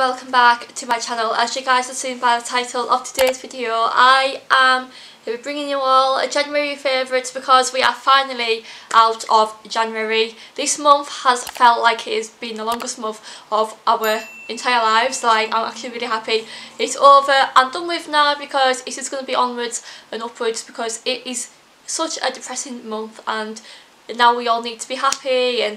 welcome back to my channel. As you guys have seen by the title of today's video, I am bringing you all a January favourites because we are finally out of January. This month has felt like it has been the longest month of our entire lives. Like I'm actually really happy it's over and done with now because it is going to be onwards and upwards because it is such a depressing month and now we all need to be happy and,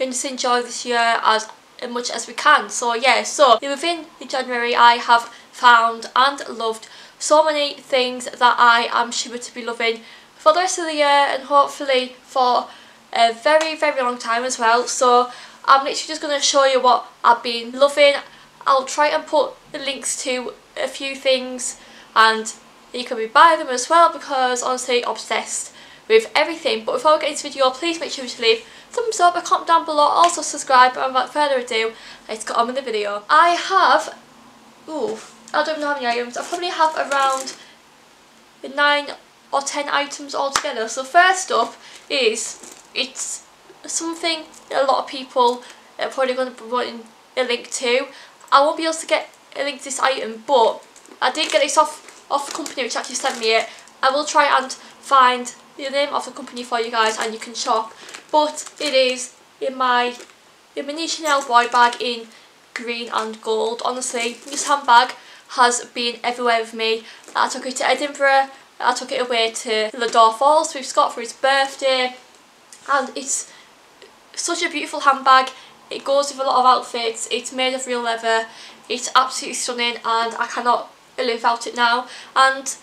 and just enjoy this year as as much as we can. So yeah, so within the January I have found and loved so many things that I am sure to be loving for the rest of the year and hopefully for a very very long time as well. So I'm literally just going to show you what I've been loving. I'll try and put the links to a few things and you can buy them as well because honestly obsessed with everything. But before we get into the video, please make sure to leave thumbs up, a comment down below, also subscribe, and without further ado, let's get on with the video. I have, ooh, I don't know how many items, I probably have around 9 or 10 items altogether. So first up is, it's something a lot of people are probably going to be wanting a link to. I won't be able to get a link to this item, but I did get this off, off the company which actually sent me it. I will try and find the name of the company for you guys and you can shop but it is in my in my Chanel boy bag in green and gold. Honestly this handbag has been everywhere with me. I took it to Edinburgh I took it away to Lodore Falls with Scott for his birthday. And it's such a beautiful handbag. It goes with a lot of outfits. It's made of real leather. It's absolutely stunning and I cannot live without it now. And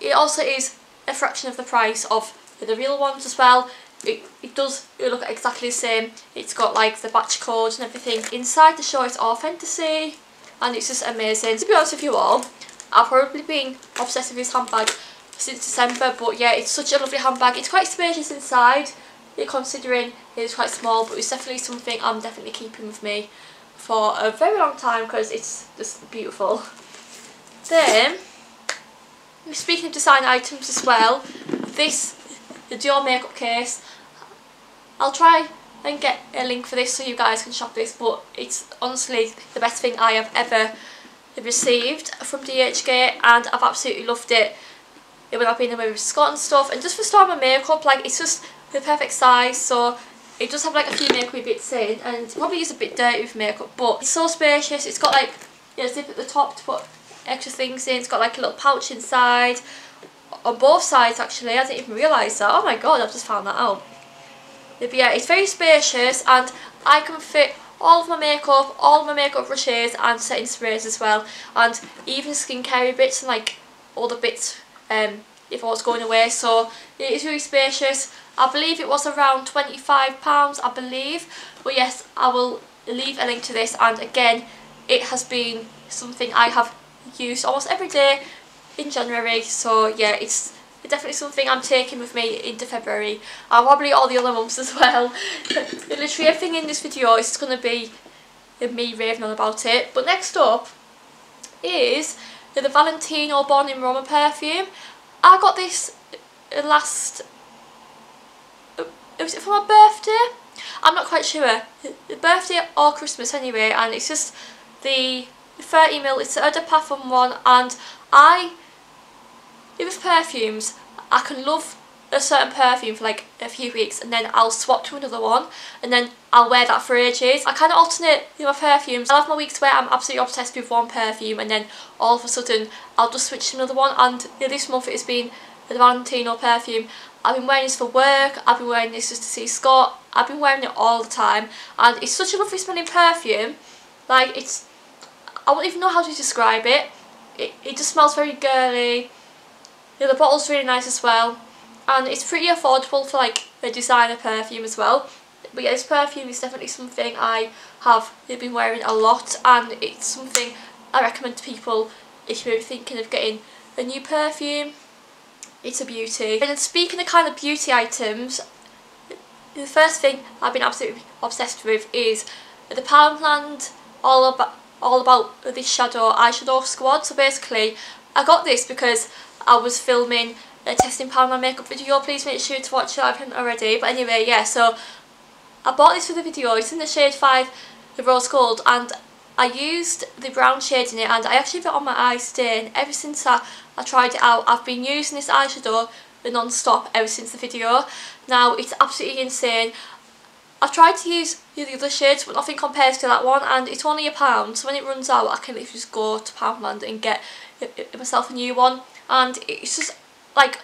it also is a fraction of the price of the real ones as well it, it does look exactly the same. It's got like the batch codes and everything inside to show it's all fantasy and it's just amazing. To be honest with you all, I've probably been obsessed with this handbag since December but yeah it's such a lovely handbag. It's quite spacious inside considering it's quite small but it's definitely something I'm definitely keeping with me for a very long time because it's just beautiful. Then, speaking of design items as well, this the Dior makeup case. I'll try and get a link for this so you guys can shop this but it's honestly the best thing I have ever received from DHgate and I've absolutely loved it. It when I've been away with Scott and stuff and just for storing my makeup like it's just the perfect size so it does have like a few makeup bits in and probably is a bit dirty with makeup but it's so spacious. It's got like you know, zip at the top to put extra things in. It's got like a little pouch inside on both sides actually. I didn't even realise that. Oh my god, I've just found that out. But yeah, it's very spacious and I can fit all of my makeup, all my makeup brushes and setting sprays as well. And even skincare bits and like all the bits um, if I was going away. So it is really spacious. I believe it was around £25, I believe. But yes, I will leave a link to this. And again, it has been something I have used almost every day in January so yeah it's definitely something I'm taking with me into February and probably all the other months as well. Literally everything in this video is going to be me raving on about it. But next up is the Valentino Born in Roma perfume. I got this last, uh, was it for my birthday? I'm not quite sure. Birthday or Christmas anyway and it's just the 30ml, it's the Eau de Parfum one and I with perfumes, I can love a certain perfume for like a few weeks and then I'll swap to another one and then I'll wear that for ages. I kind of alternate with my perfumes. I'll have my weeks where I'm absolutely obsessed with one perfume and then all of a sudden I'll just switch to another one and this month it has been the Valentino perfume. I've been wearing this for work, I've been wearing this just to see Scott, I've been wearing it all the time and it's such a lovely smelling perfume. Like it's, I don't even know how to describe it. It, it just smells very girly the bottle's really nice as well. And it's pretty affordable for like a designer perfume as well. But yeah, this perfume is definitely something I have been wearing a lot and it's something I recommend to people if you're thinking of getting a new perfume. It's a beauty. And speaking of kind of beauty items, the first thing I've been absolutely obsessed with is the Poundland all about all about this shadow eyeshadow squad. So basically I got this because I was filming a testing Poundland makeup video. Please make sure to watch it if you haven't already. But anyway, yeah, so I bought this for the video. It's in the shade 5, the rose gold, and I used the brown shade in it and I actually put on my eye stain ever since I, I tried it out. I've been using this eyeshadow non-stop ever since the video. Now it's absolutely insane. I've tried to use the other shades but nothing compares to that one and it's only a pound so when it runs out I can just go to Poundland and get uh, uh, myself a new one and it's just like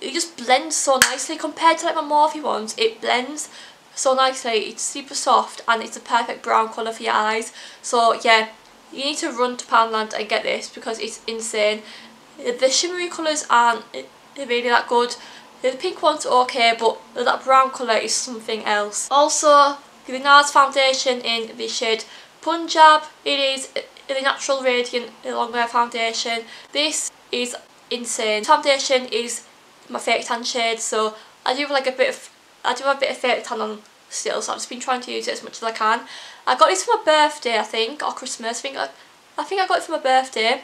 it just blends so nicely compared to like my Morphe ones. It blends so nicely. It's super soft and it's a perfect brown colour for your eyes. So yeah you need to run to Poundland and get this because it's insane. The shimmery colours aren't really that good. The pink one's are okay but that brown colour is something else. Also the NARS foundation in the shade Punjab it is the natural radiant longwear foundation. This is insane. Foundation is my fake tan shade so I do like a bit of I do have a bit of fake tan on still so I've just been trying to use it as much as I can. I got this for my birthday I think or Christmas I think I, I think I got it for my birthday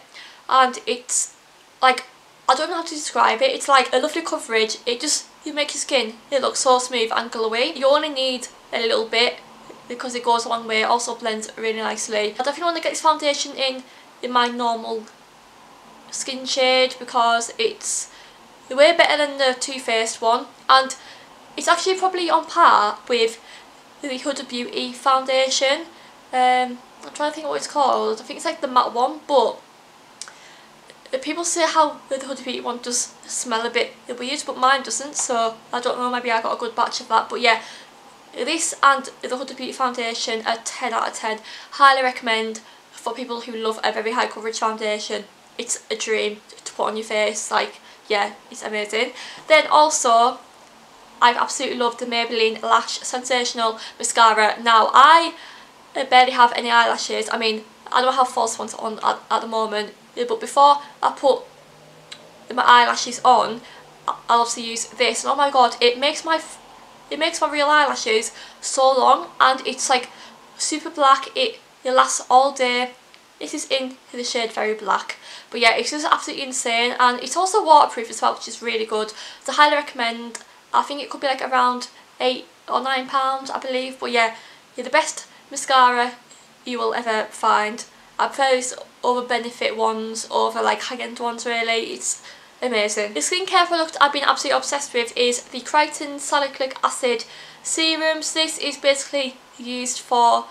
and it's like I don't know how to describe it. It's like a lovely coverage. It just you make your skin it looks so smooth and glowy. You only need a little bit because it goes a long way. It also blends really nicely. I definitely want to get this foundation in in my normal skin shade because it's way better than the Too Faced one and it's actually probably on par with the Huda Beauty foundation. Um, I'm trying to think what it's called. I think it's like the matte one, but people say how the Huda Beauty one does smell a bit weird, but mine doesn't. So I don't know. Maybe I got a good batch of that. But yeah, this and the Huda Beauty foundation are 10 out of 10. Highly recommend for people who love a very high coverage foundation. It's a dream to put on your face. Like, yeah, it's amazing. Then also, I've absolutely loved the Maybelline Lash Sensational Mascara. Now, I uh, barely have any eyelashes. I mean, I don't have false ones on at, at the moment, uh, but before I put my eyelashes on, I'll obviously use this. And oh my god, it makes my it makes my real eyelashes so long, and it's like super black. It it lasts all day. This is in the shade Very Black. But yeah, it's just absolutely insane. And it's also waterproof as well, which is really good. So I highly recommend I think it could be like around eight or nine pounds I believe but yeah you're the best mascara you will ever find I prefer this over Benefit ones over like high-end ones really it's amazing the skincare product I've been absolutely obsessed with is the Creightons Salicylic Acid Serums this is basically used for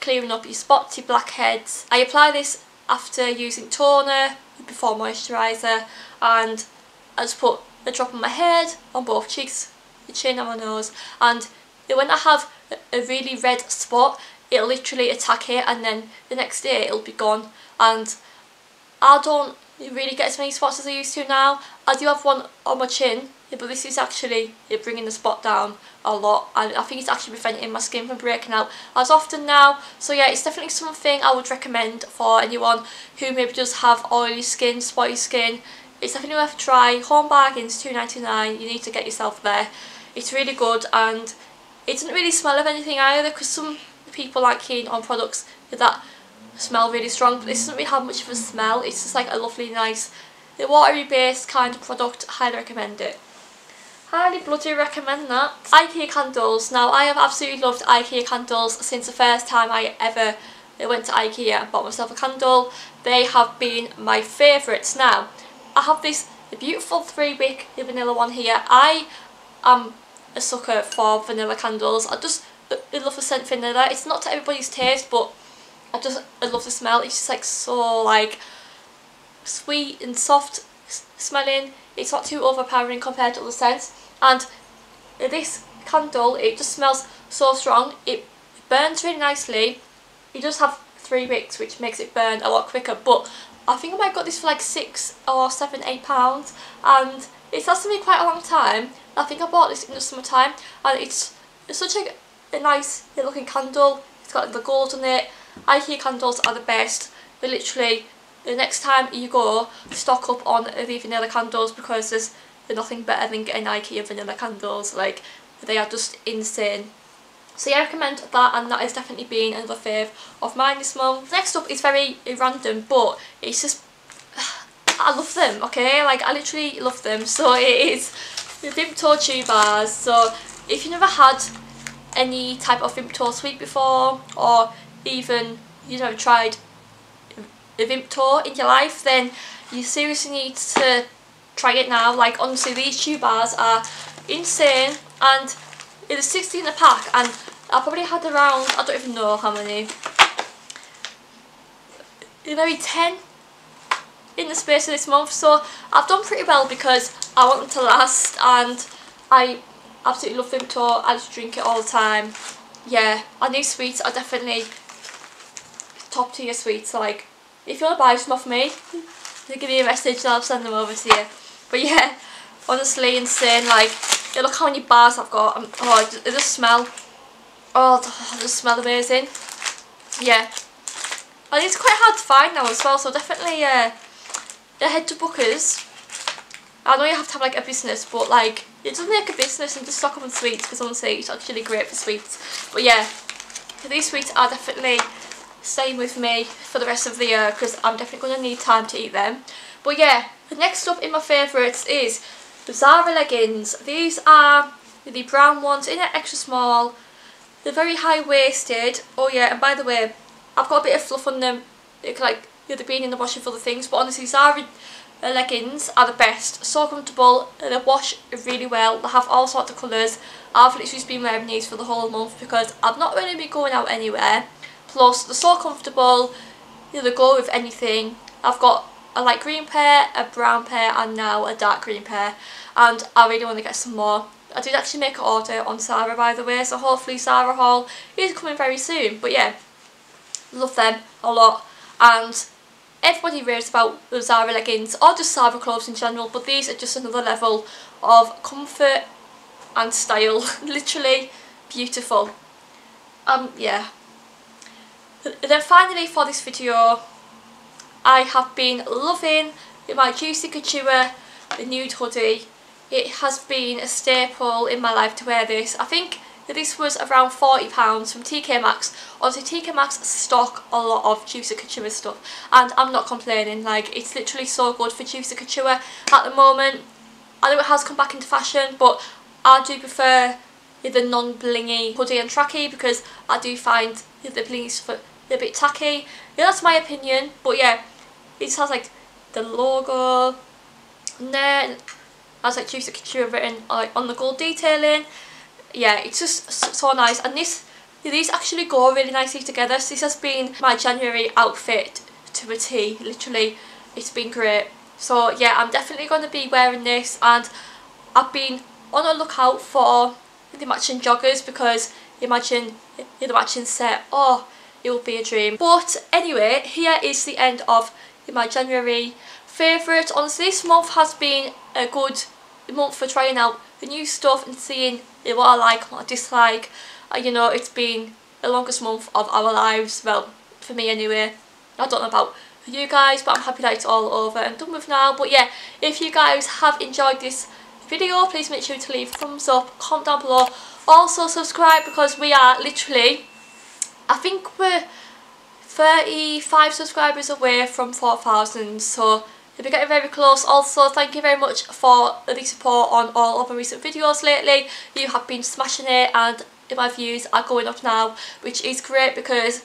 clearing up your spots, your blackheads I apply this after using toner before moisturiser and I just put a drop on my head, on both cheeks, the chin and my nose and when I have a really red spot it'll literally attack it and then the next day it'll be gone and I don't really get as many spots as I used to now. I do have one on my chin but this is actually bringing the spot down a lot and I think it's actually preventing my skin from breaking out as often now so yeah it's definitely something I would recommend for anyone who maybe does have oily skin, spotty skin it's definitely worth a try. Home Bargains, two ninety nine. You need to get yourself there. It's really good and it doesn't really smell of anything either because some people like keen on products that smell really strong but this doesn't really have much of a smell. It's just like a lovely, nice, watery based kind of product. Highly recommend it. Highly bloody recommend that. IKEA candles. Now I have absolutely loved IKEA candles since the first time I ever went to IKEA and bought myself a candle. They have been my favourites. Now I have this beautiful three wick vanilla one here. I am a sucker for vanilla candles. I just I love the scent vanilla. It's not to everybody's taste, but I just I love the smell. It's just like so like sweet and soft smelling. It's not too overpowering compared to other scents. And this candle, it just smells so strong. It burns really nicely. It does have three wicks, which makes it burn a lot quicker. But I think I might got this for like six or seven, eight pounds and it's lasted me quite a long time. I think I bought this in the summertime and it's, it's such a, a nice looking candle. It's got the gold on it. IKEA candles are the best. But literally, the next time you go, stock up on the vanilla candles because there's nothing better than getting IKEA vanilla candles. Like, they are just insane. So yeah, I recommend that and that has definitely been another fave of mine this month. Next up is very random but it's just, I love them, okay? Like I literally love them. So it is the Vimto Chew Bars. So if you never had any type of Vimto sweet before or even you've never tried a Vimto in your life then you seriously need to try it now. Like honestly these chew bars are insane. And it is 60 in a pack and I probably had around I don't even know how many. Maybe 10 in the space of this month. So I've done pretty well because I want them to last and I absolutely love them Vimto I just drink it all the time. Yeah and these sweets are definitely top tier sweets. Like if you want to buy some off me give me a message and I'll send them over to you but yeah honestly insane like yeah, look how many bars I've got. Um, oh it just smell oh it just smell amazing. Yeah. And it's quite hard to find now as well so definitely uh, head to Booker's. I know you have to have like a business but like it doesn't make a business and just stock up on sweets because honestly it's actually great for sweets. But yeah these sweets are definitely staying with me for the rest of the year because I'm definitely going to need time to eat them. But yeah next up in my favourites is the Zara leggings. These are the brown ones in an extra small. They're very high waisted. Oh yeah and by the way I've got a bit of fluff on them. It, like they've been in the washing for the things but honestly Zara uh, leggings are the best, so comfortable, they wash really well, they have all sorts of colours. I've literally been wearing these for the whole month because I've not really been going out anywhere. Plus, they're so comfortable, you know, they go with anything. I've got a light green pair, a brown pair and now a dark green pair. And I really want to get some more. I did actually make an order on Zara by the way so hopefully Zara haul is coming very soon. But yeah love them a lot. And everybody raves about Zara leggings or just Zara clothes in general but these are just another level of comfort and style. Literally beautiful. Um yeah. Then finally for this video I have been loving my Juicy Couture the nude hoodie it has been a staple in my life to wear this I think this was around £40 from TK Maxx. Obviously TK Maxx stock a lot of Juicy Couture stuff and I'm not complaining, like it's literally so good for Juicy Couture at the moment. I know it has come back into fashion but I do prefer the non-blingy hoodie and tracky because I do find the blingy stuff a bit tacky. Yeah, that's my opinion but yeah, it has like the logo and then has like Juicy Couture written like on the gold detailing yeah, it's just so nice. And this, these actually go really nicely together. So this has been my January outfit to a T, literally. It's been great. So yeah, I'm definitely going to be wearing this and I've been on the lookout for the matching joggers because imagine the matching set, oh, it will be a dream. But anyway, here is the end of my January favourite. Honestly, this month has been a good month for trying out the new stuff and seeing what I like, what I dislike. Uh, you know, it's been the longest month of our lives, well, for me anyway. I don't know about you guys, but I'm happy that it's all over and done with now. But yeah, if you guys have enjoyed this video, please make sure to leave a thumbs up, comment down below. Also subscribe because we are literally, I think we're 35 subscribers away from 4,000. So We're getting very close. Also, thank you very much for the support on all of my recent videos lately. You have been smashing it and my views are going up now, which is great because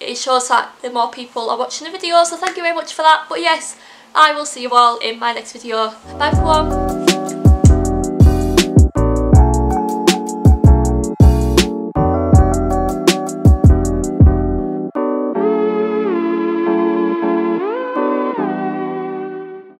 it shows that the more people are watching the videos. So thank you very much for that. But yes, I will see you all in my next video. Bye everyone.